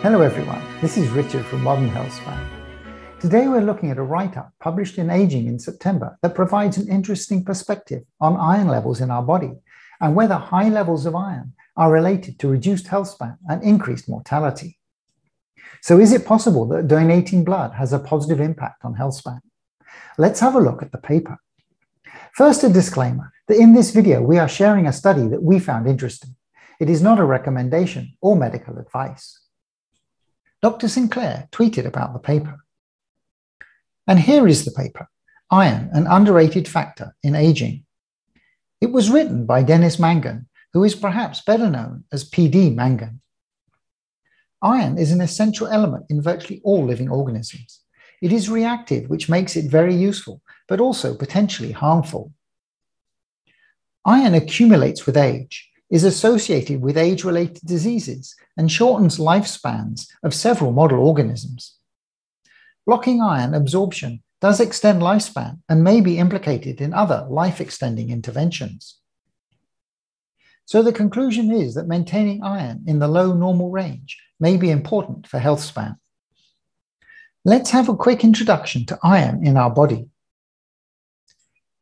Hello everyone, this is Richard from Modern Healthspan. Today we're looking at a write-up published in Aging in September that provides an interesting perspective on iron levels in our body and whether high levels of iron are related to reduced health span and increased mortality. So is it possible that donating blood has a positive impact on health span? Let's have a look at the paper. First, a disclaimer that in this video we are sharing a study that we found interesting. It is not a recommendation or medical advice. Dr. Sinclair tweeted about the paper. And here is the paper Iron, an underrated factor in aging. It was written by Dennis Mangan, who is perhaps better known as PD Mangan. Iron is an essential element in virtually all living organisms. It is reactive, which makes it very useful, but also potentially harmful. Iron accumulates with age, is associated with age related diseases and shortens lifespans of several model organisms. Blocking iron absorption does extend lifespan and may be implicated in other life extending interventions. So the conclusion is that maintaining iron in the low normal range may be important for health span. Let's have a quick introduction to iron in our body.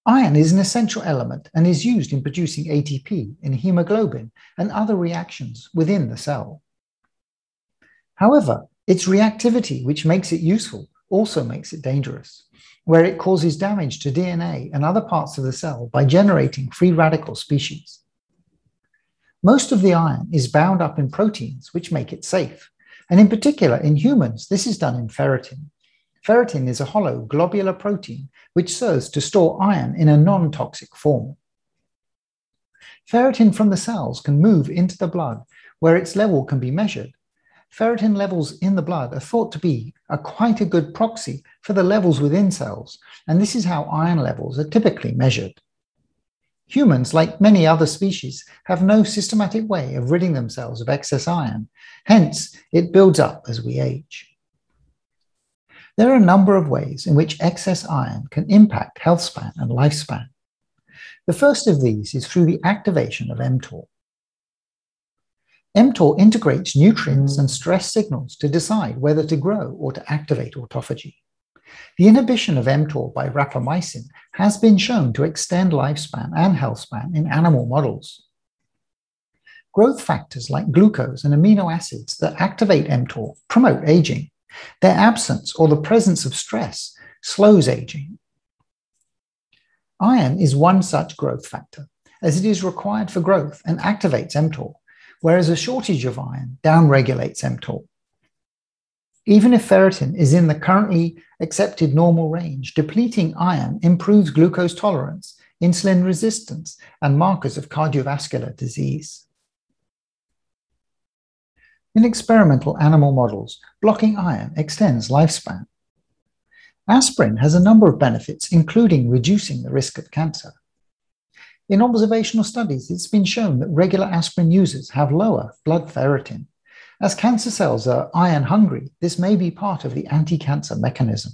Iron is an essential element and is used in producing ATP in hemoglobin and other reactions within the cell. However, its reactivity, which makes it useful, also makes it dangerous, where it causes damage to DNA and other parts of the cell by generating free radical species. Most of the iron is bound up in proteins, which make it safe. And in particular, in humans, this is done in ferritin. Ferritin is a hollow globular protein which serves to store iron in a non toxic form. Ferritin from the cells can move into the blood where its level can be measured. Ferritin levels in the blood are thought to be a quite a good proxy for the levels within cells, and this is how iron levels are typically measured. Humans, like many other species, have no systematic way of ridding themselves of excess iron. Hence, it builds up as we age. There are a number of ways in which excess iron can impact health span and lifespan. The first of these is through the activation of mTOR. mTOR integrates nutrients and stress signals to decide whether to grow or to activate autophagy. The inhibition of mTOR by rapamycin has been shown to extend lifespan and health span in animal models. Growth factors like glucose and amino acids that activate mTOR promote aging, their absence or the presence of stress slows aging. Iron is one such growth factor, as it is required for growth and activates mTOR, whereas a shortage of iron downregulates mTOR. Even if ferritin is in the currently accepted normal range, depleting iron improves glucose tolerance, insulin resistance, and markers of cardiovascular disease. In experimental animal models, blocking iron extends lifespan. Aspirin has a number of benefits, including reducing the risk of cancer. In observational studies, it's been shown that regular aspirin users have lower blood ferritin. As cancer cells are iron hungry, this may be part of the anti cancer mechanism.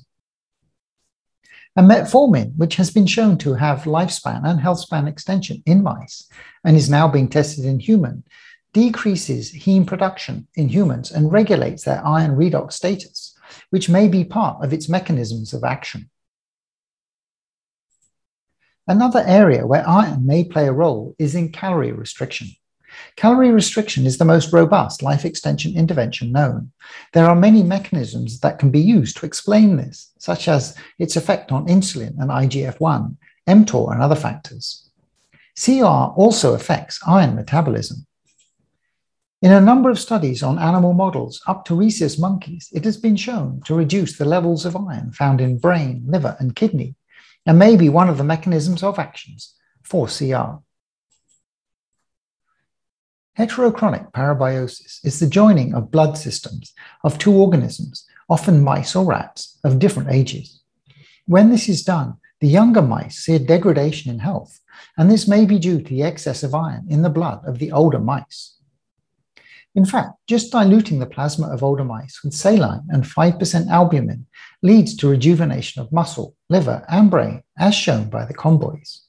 And metformin, which has been shown to have lifespan and health span extension in mice and is now being tested in human, decreases heme production in humans and regulates their iron redox status, which may be part of its mechanisms of action. Another area where iron may play a role is in calorie restriction. Calorie restriction is the most robust life extension intervention known. There are many mechanisms that can be used to explain this, such as its effect on insulin and IGF 1, mTOR, and other factors. CR also affects iron metabolism. In a number of studies on animal models up to rhesus monkeys, it has been shown to reduce the levels of iron found in brain, liver, and kidney, and may be one of the mechanisms of actions for CR. Heterochronic parabiosis is the joining of blood systems of two organisms, often mice or rats, of different ages. When this is done, the younger mice see a degradation in health, and this may be due to the excess of iron in the blood of the older mice. In fact, just diluting the plasma of older mice with saline and 5% albumin leads to rejuvenation of muscle, liver, and brain, as shown by the conboys.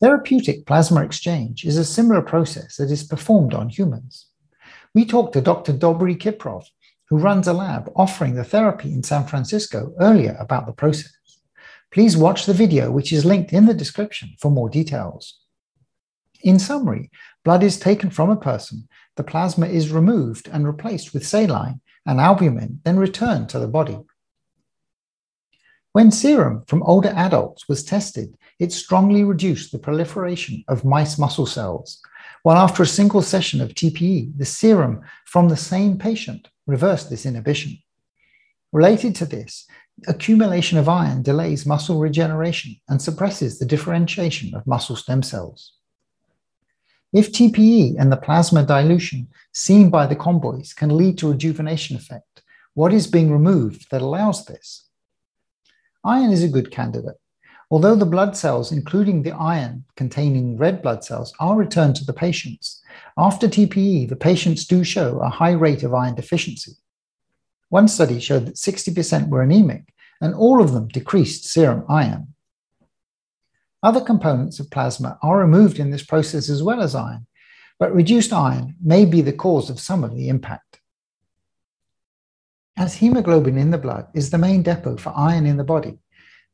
Therapeutic plasma exchange is a similar process that is performed on humans. we talked to Dr. Dobri Kiprov, who runs a lab offering the therapy in San Francisco earlier about the process. Please watch the video, which is linked in the description for more details. In summary, blood is taken from a person, the plasma is removed and replaced with saline and albumin, then returned to the body. When serum from older adults was tested, it strongly reduced the proliferation of mice muscle cells, while after a single session of TPE, the serum from the same patient reversed this inhibition. Related to this, accumulation of iron delays muscle regeneration and suppresses the differentiation of muscle stem cells. If TPE and the plasma dilution seen by the Conboys can lead to rejuvenation effect, what is being removed that allows this? Iron is a good candidate. Although the blood cells, including the iron containing red blood cells, are returned to the patients, after TPE, the patients do show a high rate of iron deficiency. One study showed that 60% were anemic, and all of them decreased serum iron. Other components of plasma are removed in this process as well as iron, but reduced iron may be the cause of some of the impact. As hemoglobin in the blood is the main depot for iron in the body,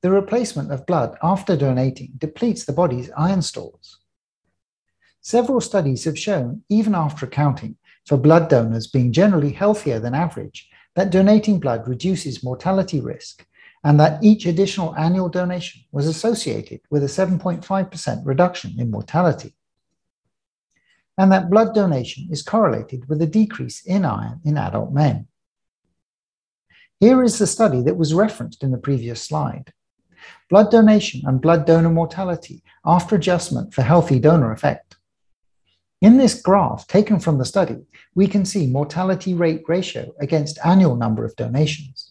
the replacement of blood after donating depletes the body's iron stores. Several studies have shown, even after accounting for blood donors being generally healthier than average, that donating blood reduces mortality risk and that each additional annual donation was associated with a 7.5% reduction in mortality. And that blood donation is correlated with a decrease in iron in adult men. Here is the study that was referenced in the previous slide. Blood donation and blood donor mortality after adjustment for healthy donor effect. In this graph taken from the study, we can see mortality rate ratio against annual number of donations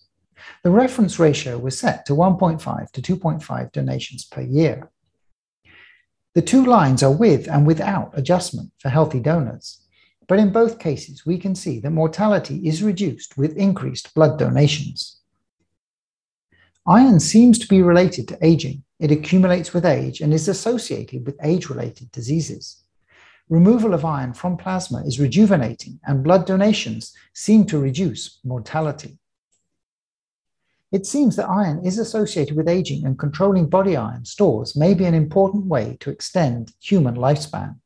the reference ratio was set to 1.5 to 2.5 donations per year. The two lines are with and without adjustment for healthy donors. But in both cases, we can see that mortality is reduced with increased blood donations. Iron seems to be related to aging. It accumulates with age and is associated with age related diseases. Removal of iron from plasma is rejuvenating, and blood donations seem to reduce mortality. It seems that iron is associated with aging and controlling body iron stores may be an important way to extend human lifespan.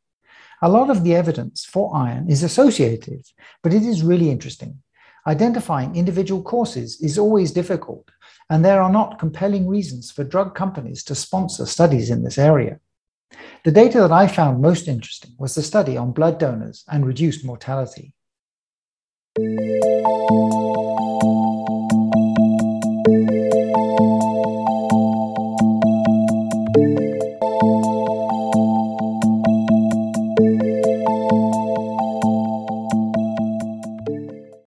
A lot of the evidence for iron is associative, but it is really interesting. Identifying individual causes is always difficult, and there are not compelling reasons for drug companies to sponsor studies in this area. The data that I found most interesting was the study on blood donors and reduced mortality.